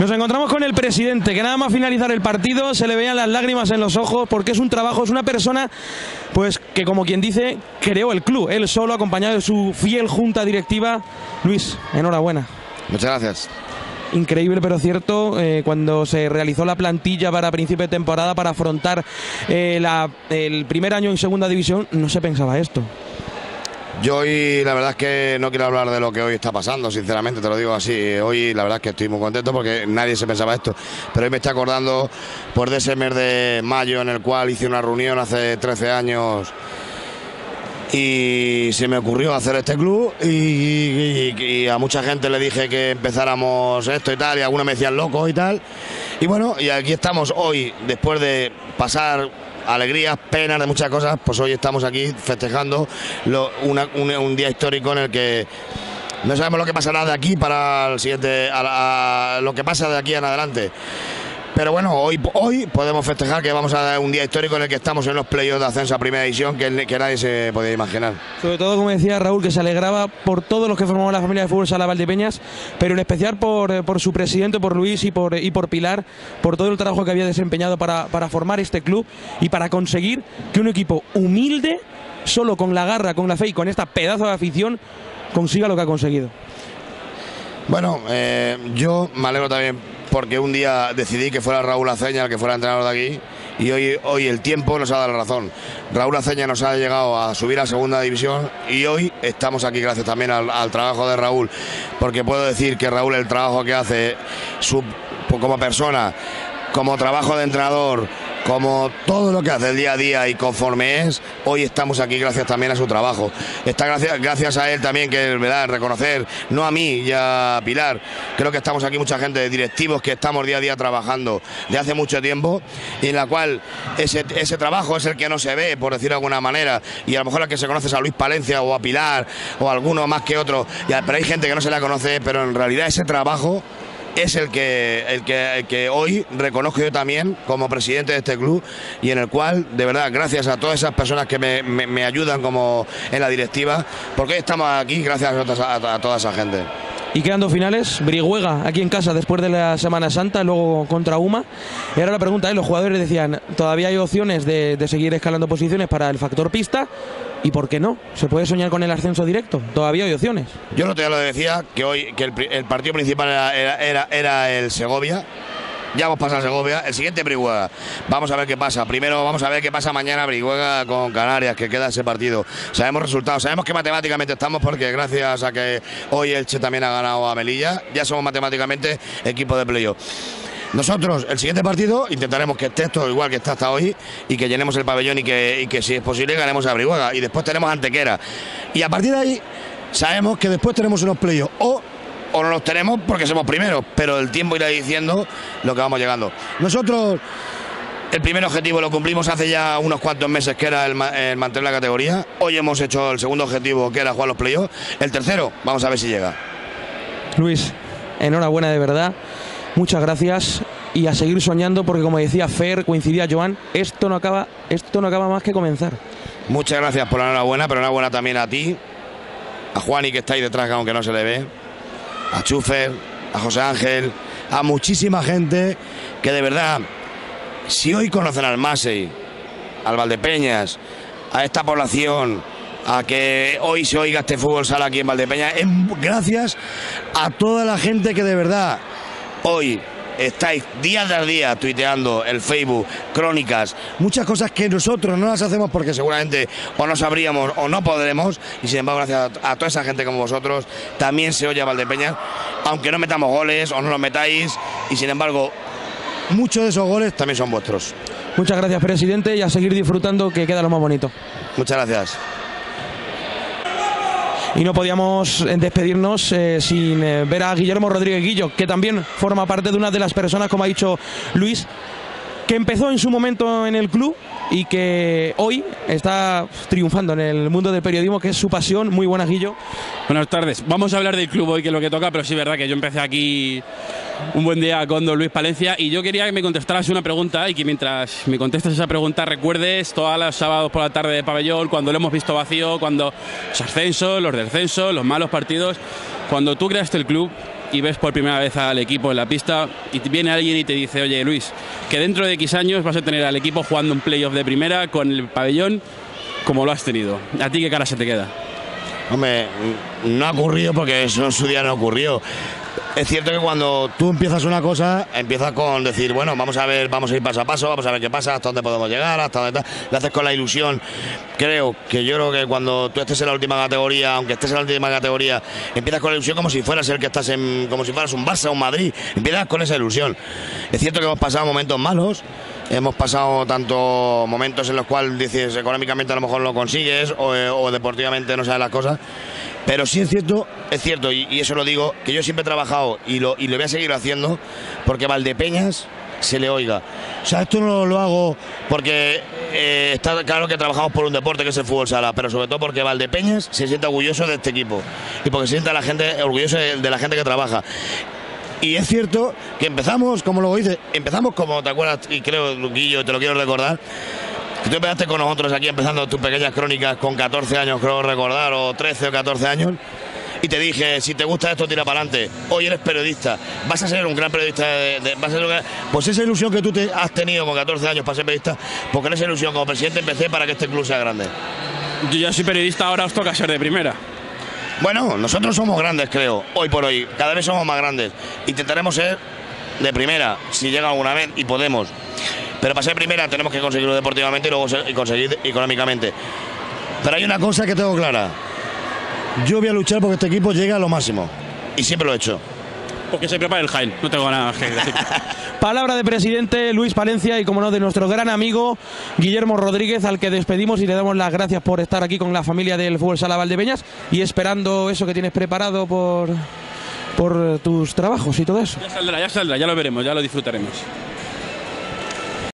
Nos encontramos con el presidente, que nada más finalizar el partido se le veían las lágrimas en los ojos porque es un trabajo, es una persona pues que como quien dice creó el club, él solo acompañado de su fiel junta directiva. Luis, enhorabuena. Muchas gracias. Increíble pero cierto, eh, cuando se realizó la plantilla para principio de temporada para afrontar eh, la- el primer año en segunda división, no se pensaba esto. Yo hoy la verdad es que no quiero hablar de lo que hoy está pasando, sinceramente, te lo digo así. Hoy la verdad es que estoy muy contento porque nadie se pensaba esto. Pero hoy me estoy acordando pues, de ese mes de mayo en el cual hice una reunión hace 13 años y se me ocurrió hacer este club y, y- y a mucha gente le dije que empezáramos esto y tal y algunos me decían loco y tal. Y bueno, y aquí estamos hoy, después de pasar alegrías, penas de muchas cosas, pues hoy estamos aquí festejando un, día histórico en el que no sabemos lo que pasará de aquí para el siguiente, a lo que pasa de aquí en adelante. Pero bueno, hoy, hoy podemos festejar que vamos a dar un día histórico en el que estamos en los playoffs de ascenso a primera división que, que nadie se podía imaginar. Sobre todo, como decía Raúl, que se alegraba por todos los que formamos la familia de fútbol Sala Valdepeñas, pero en especial por, eh, por su presidente, por Luis y por, y por Pilar, por todo el trabajo que había desempeñado para, para formar este club y para conseguir que un equipo humilde, solo con la garra, con la fe y con esta pedazo de afición, consiga lo que ha conseguido. Bueno, eh, yo me alegro también porque un día decidí que fuera Raúl Aceña el que fuera entrenador de aquí y hoy, hoy el tiempo nos ha dado la razón. Raúl Aceña nos ha llegado a subir a segunda división y hoy estamos aquí gracias también al, al trabajo de Raúl, porque puedo decir que Raúl el trabajo que hace su- como persona, como trabajo de entrenador, como todo lo que hace el día a día y conforme es, hoy estamos aquí gracias también a su trabajo. Está gracias, gracias a él también que ¿verdad? reconocer, no a mí y a Pilar, creo que estamos aquí mucha gente de directivos que estamos día a día trabajando de hace mucho tiempo y en la cual ese, ese trabajo es el que no se ve, por decirlo de alguna manera, y a lo mejor el que se conoce es a Luis Palencia o a Pilar o a alguno más que otro, pero hay gente que no se la conoce, pero en realidad ese trabajo es el que, el que, que hoy reconozco yo también como presidente de este club y en el cual, de verdad, gracias a todas esas personas que me, me- ayudan como en la directiva, porque hoy estamos aquí gracias a- a toda esa gente. Y quedando finales, Brihuega aquí en casa después de la Semana Santa, luego contra Uma. Y ahora la pregunta es, los jugadores decían, todavía hay opciones de, de seguir escalando posiciones para el factor pista, ¿y por qué no? ¿Se puede soñar con el ascenso directo? Todavía hay opciones. Yo otro día lo decía, que hoy que el, partido principal era- era el Segovia. Ya hemos pasado a Segovia. El siguiente Brihuega. Vamos a ver qué pasa. Primero vamos a ver qué pasa mañana Brihuega con Canarias, que queda ese partido. Sabemos resultados. Sabemos que matemáticamente estamos porque gracias a que hoy Elche también ha ganado a Melilla, ya somos matemáticamente equipo de playoff. Nosotros, el siguiente partido, intentaremos que esté esto igual que está hasta hoy y que llenemos el pabellón y que, si es posible ganemos a Brihuega. Y después tenemos Antequera. Y a partir de ahí, sabemos que después tenemos unos playoffs. O, o no los tenemos porque somos primeros, pero el tiempo irá diciendo lo que vamos llegando. Nosotros, el primer objetivo lo cumplimos hace ya unos cuantos meses, que era el, ma- el mantener la categoría. Hoy hemos hecho el segundo objetivo, que era jugar los playoffs. El tercero, vamos a ver si llega. Luis, enhorabuena de verdad. Muchas gracias y a seguir soñando porque como decía Fer, coincidía Joan, esto no acaba, esto no acaba más que comenzar. Muchas gracias por la enhorabuena, pero enhorabuena también a ti, a Juani que está ahí detrás, aunque no se le ve, a Chufer, a José Ángel, a muchísima gente que de verdad, si hoy conocen al Masei, al Valdepeñas, a esta población, a que hoy se oiga este fútbol sala aquí en Valdepeñas, es gracias a toda la gente que de verdad hoy estáis día tras día tuiteando el Facebook, crónicas, muchas cosas que nosotros no las hacemos porque seguramente o no sabríamos o no podremos y sin embargo gracias a, a toda esa gente como vosotros también se oye a Valdepeñas, aunque no metamos goles o no los metáis y sin embargo muchos de esos goles también son vuestros. Muchas gracias, presidente, y a seguir disfrutando que queda lo más bonito. Muchas gracias. Y no podíamos eh, despedirnos eh, sin eh, ver a Guillermo Rodríguez Guillo, que también forma parte de una de las personas, como ha dicho Luis, que empezó en su momento en el club y que hoy está triunfando en el mundo del periodismo, que es su pasión. Muy buena, Guillo. Buenas tardes. Vamos a hablar del club hoy, que es lo que toca, pero sí es verdad que yo empecé aquí un buen día con don Luis Palencia y yo quería que me contestaras una pregunta y que mientras me contestes esa pregunta recuerdes todos los sábados por la tarde de pabellón, cuando lo hemos visto vacío, cuando los ascensos, los descensos, los malos partidos. Cuando tú creaste el club y ves por primera vez al equipo en la pista y viene alguien y te dice, oye Luis, que dentro de X años vas a tener al equipo jugando un playoff de primera con el pabellón como lo has tenido. ¿A ti qué cara se te queda? Hombre, no ha ocurrido porque eso en su día no ocurrió. Es cierto que cuando tú empiezas una cosa, empiezas con decir, bueno, vamos a ver, vamos a ir paso a paso, vamos a ver qué pasa, hasta dónde podemos llegar, hasta dónde tal. Lo haces con la ilusión. Creo que yo creo que cuando tú estés en la última categoría, aunque estés en la última categoría, empiezas con la ilusión como si fueras el que estás en, como si fueras un Barça o un Madrid. Empiezas con esa ilusión. Es cierto que hemos pasado momentos malos, hemos pasado tanto momentos en los cuales dices económicamente a lo mejor lo consigues o, eh, o deportivamente no sabes las cosas pero sí es cierto, es cierto, y, eso lo digo, que yo siempre he trabajado y lo, y lo voy a seguir haciendo porque Valdepeñas se le oiga. O sea, esto no lo hago porque eh, está claro que trabajamos por un deporte que es el fútbol sala, pero sobre todo porque Valdepeñas se siente orgulloso de este equipo y porque se siente la gente orgulloso de, de la gente que trabaja. Y es cierto que empezamos, como lo dice, empezamos como, ¿te acuerdas? Y creo, Guillo, te lo quiero recordar, tú empezaste con nosotros aquí empezando tus pequeñas crónicas con 14 años, creo recordar, o 13 o 14 años. Y te dije, si te gusta esto, tira para adelante. Hoy eres periodista, vas a ser un gran periodista. De, de- vas a ser un gran- Pues esa ilusión que tú te has tenido con 14 años para ser periodista, porque en esa ilusión como presidente empecé para que este club sea grande. Yo ya soy periodista, ahora os toca ser de primera. Bueno, nosotros somos grandes, creo, hoy por hoy. Cada vez somos más grandes. Intentaremos ser de primera, si llega alguna vez, y podemos. Pero para ser primera tenemos que conseguirlo deportivamente y luego conseguir económicamente. Pero hay una cosa que tengo clara. Yo voy a luchar porque este equipo llegue a lo máximo. Y siempre lo he hecho. Porque se prepara el Jaén, no tengo nada que decir. Palabra de presidente Luis Palencia y como no de nuestro gran amigo Guillermo Rodríguez al que despedimos y le damos las gracias por estar aquí con la familia del Fútbol Sala Valdepeñas y esperando eso que tienes preparado por, por tus trabajos y todo eso. ya saldrá, ya saldrá, ya lo veremos, ya lo disfrutaremos.